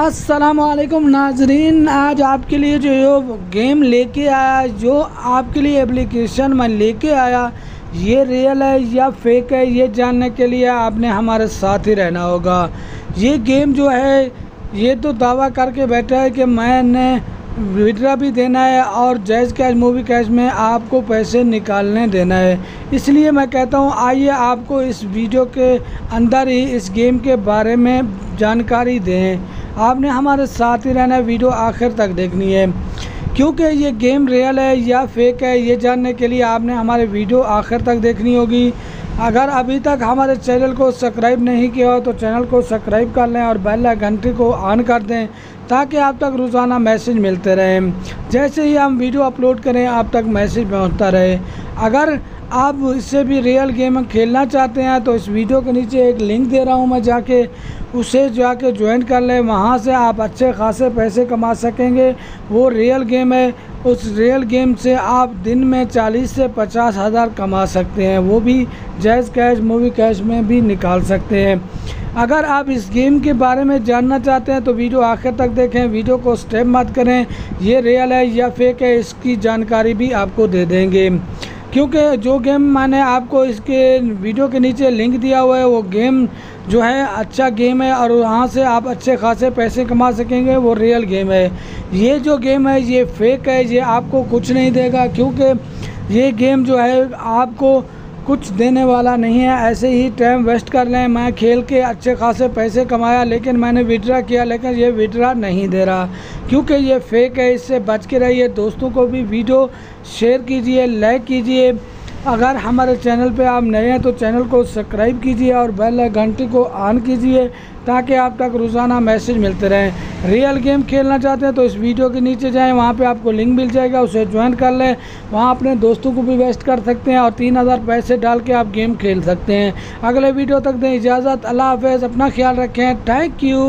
असलकुम नाजरीन, आज आपके लिए जो ये गेम लेके आया, जो आपके लिए एप्लीकेशन मैं लेके आया, ये रियल है या फेक है, ये जानने के लिए आपने हमारे साथ ही रहना होगा। ये गेम जो है, ये तो दावा करके बैठा है कि मैंने विड्रा भी देना है और जैज़ कैश मूवी कैश में आपको पैसे निकालने देना है। इसलिए मैं कहता हूँ, आइए आपको इस वीडियो के अंदर ही, इस गेम के बारे में जानकारी दें। आपने हमारे साथ ही रहना है, वीडियो आखिर तक देखनी है। क्योंकि ये गेम रियल है या फेक है, ये जानने के लिए आपने हमारे वीडियो आखिर तक देखनी होगी। अगर अभी तक हमारे चैनल को सब्सक्राइब नहीं किया हो तो चैनल को सब्सक्राइब कर लें और बेल घंटी को ऑन कर दें, ताकि आप तक रोज़ाना मैसेज मिलते रहें। जैसे ही हम वीडियो अपलोड करें, आप तक मैसेज पहुँचता रहे। अगर आप इससे भी रियल गेम खेलना चाहते हैं तो इस वीडियो के नीचे एक लिंक दे रहा हूँ मैं जाके। उसे जाके ज्वाइन कर लें, वहाँ से आप अच्छे खासे पैसे कमा सकेंगे। वो रियल गेम है। उस रियल गेम से आप दिन में चालीस से पचास हज़ार कमा सकते हैं। वो भी जैज़ कैश मूवी कैश में भी निकाल सकते हैं। अगर आप इस गेम के बारे में जानना चाहते हैं तो वीडियो आखिर तक देखें। वीडियो को स्टेप मत करें। ये रियल है या फेक है, इसकी जानकारी भी आपको दे देंगे। क्योंकि जो गेम मैंने आपको इसके वीडियो के नीचे लिंक दिया हुआ है, वो गेम जो है अच्छा गेम है और वहाँ से आप अच्छे खासे पैसे कमा सकेंगे, वो रियल गेम है। ये जो गेम है, ये फेक है, ये आपको कुछ नहीं देगा क्योंकि ये गेम जो है आपको कुछ देने वाला नहीं है, ऐसे ही टाइम वेस्ट कर लें मैं खेल के अच्छे खासे पैसे कमाया, लेकिन मैंने विड्रा किया, लेकिन ये विड्रा नहीं दे रहा। क्योंकि ये फेक है, इससे बच के रहिए। दोस्तों को भी वीडियो शेयर कीजिए लाइक कीजिए। अगर हमारे चैनल पे आप नए हैं तो चैनल को सब्सक्राइब कीजिए और बेल घंटी को ऑन कीजिए, ताकि आप तक रोज़ाना मैसेज मिलते रहें। रियल गेम खेलना चाहते हैं तो इस वीडियो के नीचे जाएँ, वहाँ पे आपको लिंक मिल जाएगा, उसे ज्वाइन कर लें। वहाँ अपने दोस्तों को भी वेस्ट कर सकते हैं और तीन हज़ार पैसे डाल के आप गेम खेल सकते हैं। अगले वीडियो तक दें इजाज़त, अल्लाह हाफ़ अपना ख्याल रखें। Thank you